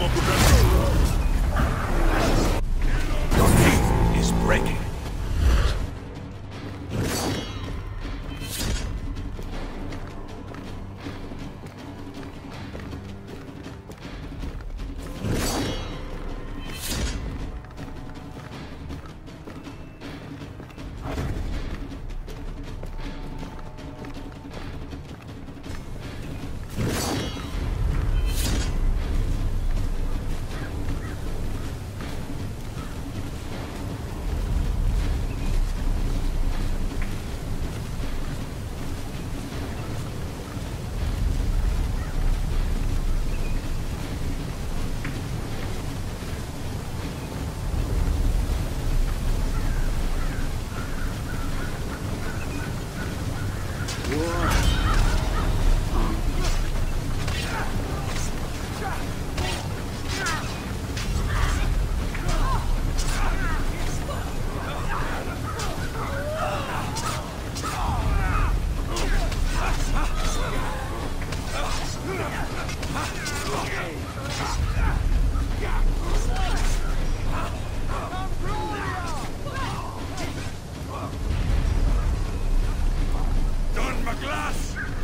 normal progression. Don McGlass!